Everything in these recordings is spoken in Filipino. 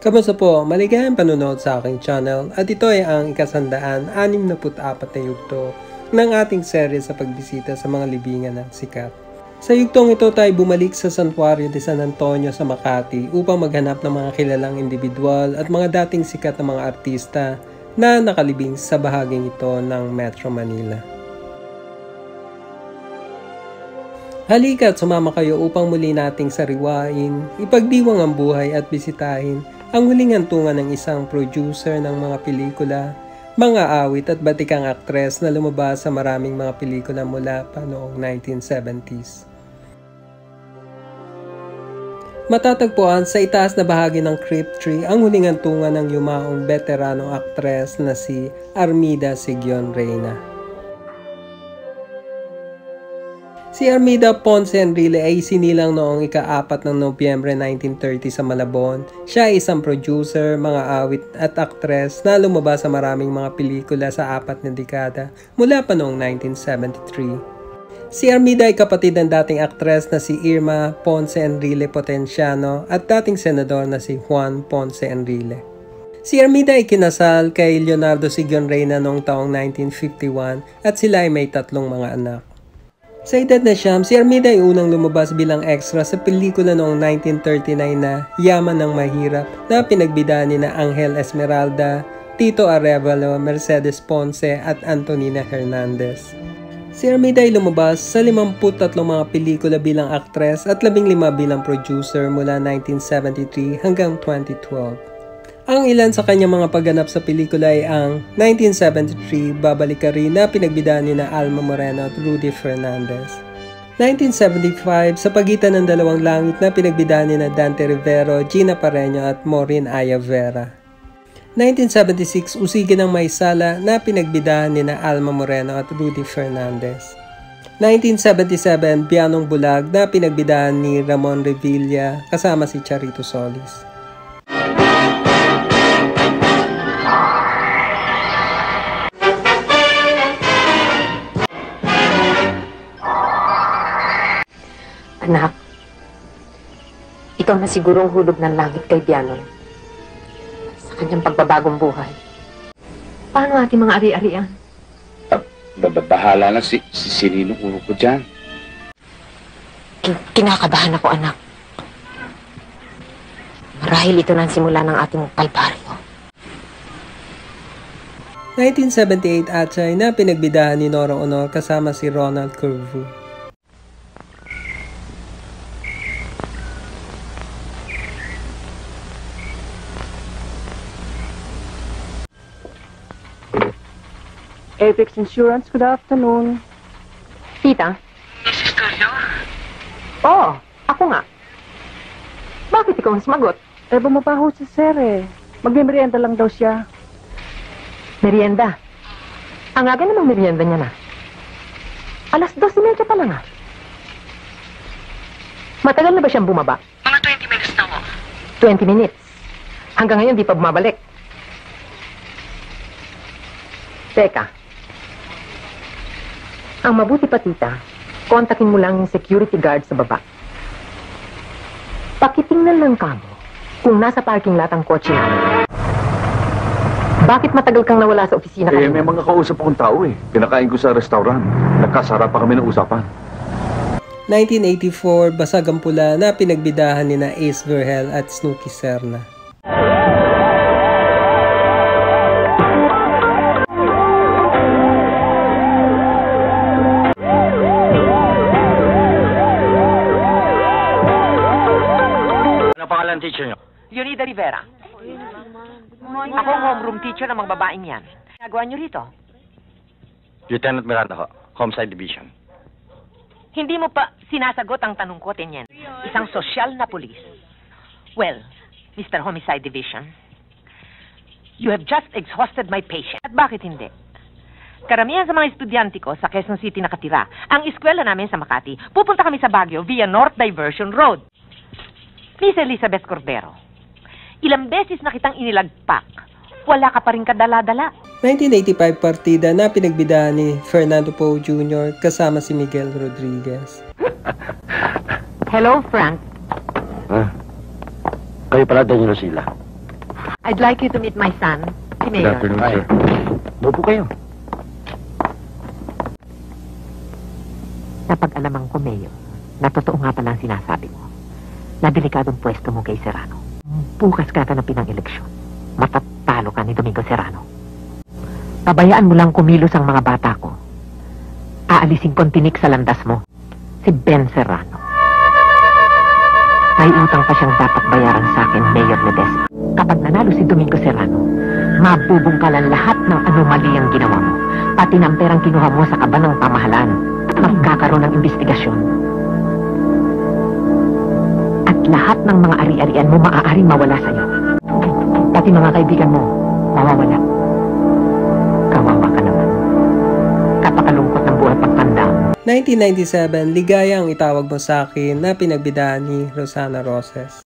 Kamusta po? Maligayang panonood sa aking channel at ito ay ang ikasandaan 64 na yugto ng ating serye sa pagbisita sa mga libingan ng sikat. Sa yugtong ito tayo bumalik sa Santuario de San Antonio sa Makati upang maghanap ng mga kilalang individual at mga dating sikat na mga artista na nakalibing sa bahaging ito ng Metro Manila. Halika at sumama kayo upang muli nating sariwain, ipagdiwang ang buhay at bisitahin ang huling hantungan ng isang producer ng mga pelikula, mga awit at batikang aktres na lumabas sa maraming mga pelikula mula pa noong 1970s. Matatagpuan sa itaas na bahagi ng Crypt Tree ang huling hantungan ng yumaong veteranong aktres na si Armida Sigyon Reyna. Si Armida Ponce Enrile ay sinilang noong ika-4 ng Nobyembre 1930 sa Malabon. Siya ay isang producer, mga awit at aktres na lumabas sa maraming mga pelikula sa apat na dekada mula pa noong 1973. Si Armida ay kapatid ng dating aktres na si Irma Ponce Enrile Potenciano at dating senador na si Juan Ponce Enrile. Si Armida ay kinasal kay Leonardo Sigon Reyna noong taong 1951 at sila ay may tatlong mga anak. Sa edad na siyam, si Armida ay unang lumabas bilang extra sa pelikula noong 1939 na Yaman ng Mahirap na pinagbidaan ni na Angel Esmeralda, Tito Arevalo, Mercedes Ponce at Antonina Hernandez. Si Armida ay lumabas sa 53 mga pelikula bilang aktres at 15 bilang producer mula 1973 hanggang 2012. Ang ilan sa kanyang mga pagganap sa pelikula ay ang 1973 Babalik Ka Rin na pinagbidaan ni na Alma Moreno at Rudy Fernandez. 1975 sa pagitan ng dalawang langit na pinagbidaan ni na Dante Rivero, Gina Pareño at Maureen Ayavera. 1976 Usigin ng Maysala na pinagbidaan ni na Alma Moreno at Rudy Fernandez. 1977 Bianong Bulag na pinagbidaan ni Ramon Revilla kasama si Charito Solis. Ikaw na siguro ang hulog ng langit kay Bianon sa kanyang pagbabagong buhay. Paano ating mga ari-arian? Babahala na si, si sinino ulo ko dyan. Kin- kinakabahan ako, anak. Marahil ito na ang simula ng ating kalbaryo. 1978 Achay na pinagbidahan ni Nora Honor kasama si Ronald Curvu. Apex Insurance, good afternoon. Tita? Mrs. Tulio? Oo, ako nga. Bakit ikaw ang sumagot? Eh, bumaba ho si Sir eh. Magmimerienda lang daw siya. Merienda. Ang aga namang merienda niya na. Alas dos media pa lang ah. Matagal na ba siyang bumaba? Mga 20 minutes na ho. 20 minutes. Hanggang ngayon di pa bumabalik. Teka. Ang mabuti pa tita, kontakin mo lang yung security guard sa baba. Pakitingnan lang kamo kung nasa parking lot ang kotse namin. Bakit matagal kang nawala sa opisina Eh, kanina? may mga kausap akong tao eh. Pinakain ko sa restaurant. Nagkasara pa kami ng usapan. 1984 Basag ang Pula na pinagbidahan ni na Ace Verhel at Snooki Serna. Teacher niyo? Leonida Rivera. Ako ang homeroom teacher ng mga babaeng yan. Nagawa niyo rito? Lieutenant Miranda ho, Homicide Division. Hindi mo pa sinasagot ang tanong ko, Tenyen. Isang sosyal na pulis. Well, Mr. Homicide Division, you have just exhausted my patience. At bakit hindi? Karamihan sa mga estudyante ko sa Quezon City nakatira. Ang eskwela namin sa Makati. Pupunta kami sa Baguio via North Diversion Road. Miss Elizabeth Cordero, ilang beses na kitang inilagpak. Wala ka pa rin kadala-dala. 1985 partida na pinagbidahan ni Fernando Poe Jr. kasama si Miguel Rodriguez. Hello, Frank. Ah. Kayo pala, Daniel Sila. I'd like you to meet my son, si Mayor. Ay. Bobo kayo. Napag-alaman ko, Mayor, na totoo nga pala ang sinasabi mo. Na delikadong pwesto mo kay Serrano. Bukas gaganapin ang eleksyon. Matatalo ka ni Domingo Serrano. Pabayaan mo lang kumilos ang mga bata ko. Aalisin ko ang tinik sa landas mo. Si Ben Serrano. May utang pa siyang dapat bayaran sa akin, Mayor Ledesma. Kapag nanalo si Domingo Serrano, mabubungkalan lahat ng anomaly ang ginawa mo. Pati ng perang kinuha mo sa kaba ng pamahalaan. Magkakaroon ng investigasyon. At lahat ng mga ari-arian mo maaaring mawala sa'yo. Pati mga kaibigan mo, mawawala. Kawawa ka naman. Kapakalungkot ng buhay pagtanda mo. 1997, ligaya ang itawag mo sa akin na pinagbidahan ni Rosana Roses.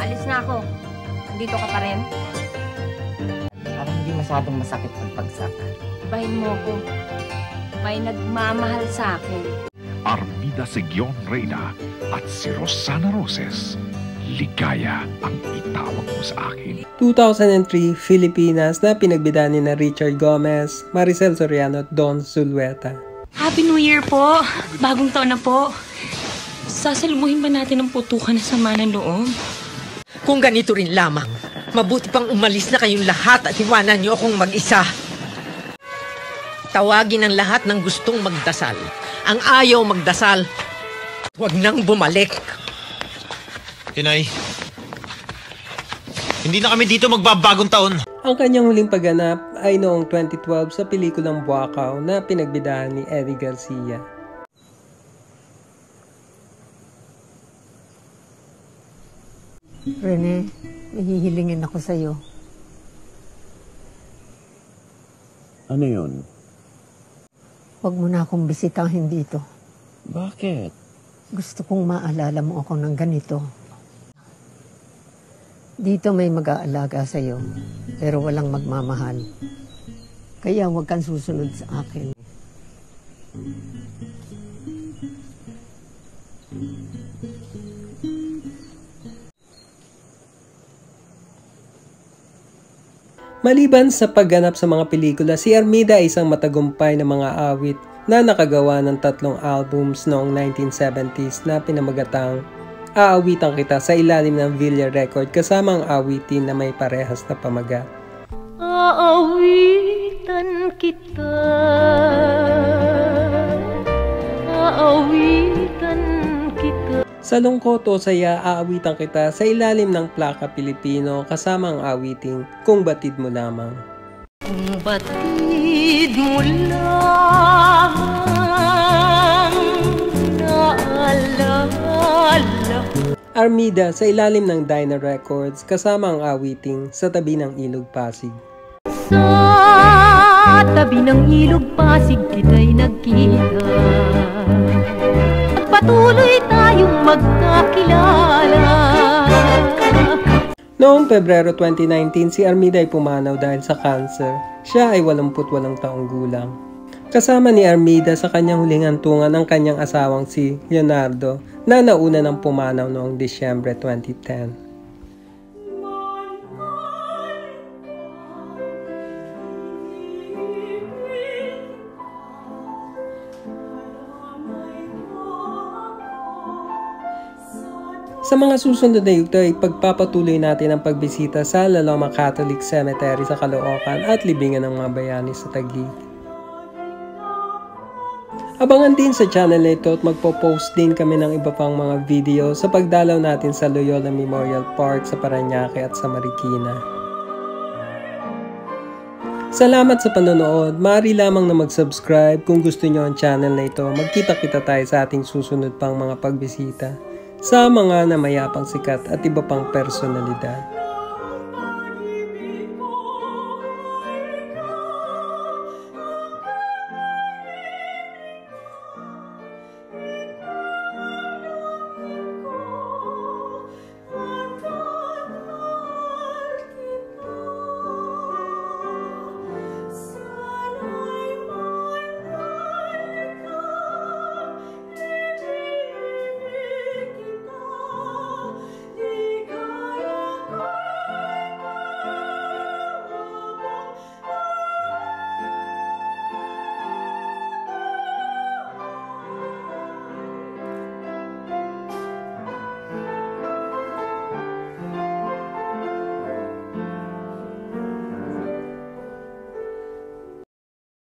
Alis na ako. Andito ka pa rin. Parang hindi masyadong masakit ang pagsak. Ibahin mo ko. May nagmamahal sa akin. Armida Seguion Reyna at si Rosana Roses. Ligaya ang itawag mo sa akin. 2003, Filipinas na pinagbidahan ni na Richard Gomez, Maricel Soriano at Don Zulueta. Happy New Year po! Bagong taon na po. Sasalumuhin ba natin ang putukan na sama ng loob? Kung ganito rin lamang, mabuti pang umalis na kayong lahat at iwanan niyo akong mag-isa. Tawagin ang lahat ng gustong magdasal. Ang ayaw magdasal, huwag nang bumalik. Tinay, hindi na kami dito magbabagong taon. Ang kanyang huling pagganap ay noong 2012 sa pelikulang Buakaw na pinagbidahan ni Eddie Garcia. Rene, mahihilingin ako sa'yo. Ano yun? Huwag mo na akong bisitahin dito. Bakit? Gusto kong maalala mo ako ng ganito. Dito may mag-aalaga sa'yo, pero walang magmamahal. Kaya huwag kang susunod sa akin. Maliban sa pagganap sa mga pelikula, si Armida ay isang matagumpay na mga awit na nakagawa ng tatlong albums noong 1970s na pinamagatang Aawitan Kita sa ilalim ng Villa Record kasama ang awitin na may parehas na pamagat. Aawitan kita Sa lungkot o saya, aawitan kita sa ilalim ng plaka Pilipino kasama ang awiting Kung Batid Mo Lamang. Kung batid mo lang naalala Armida sa ilalim ng Dyna Records kasama ang awiting Sa Tabi ng Ilog Pasig. Sa tabi ng ilog pasig kita'y nagkita At patuloy tayong magkakilala Noong Pebrero 2019, si Armida ay pumanaw dahil sa cancer. Siya ay 88 taong gulang. Kasama ni Armida sa kanyang huling hantungan ang kanyang asawang si Leonardo na nauna ng pumanaw noong Disyembre 2010. Sa mga susunod na yugto ay pagpapatuloy natin ang pagbisita sa Laloma Catholic Cemetery sa Caloocan at libingan ng mga bayani sa Taguig. Abangan din sa channel na ito at magpo-post din kami ng iba pang mga video sa pagdalaw natin sa Loyola Memorial Park sa Paranaque at sa Marikina. Salamat sa panonood. Maaari lamang na mag-subscribe kung gusto nyo ang channel na ito. Magkita-kita tayo sa ating susunod pang mga pagbisita sa mga namayapang sikat at iba pang personalidad.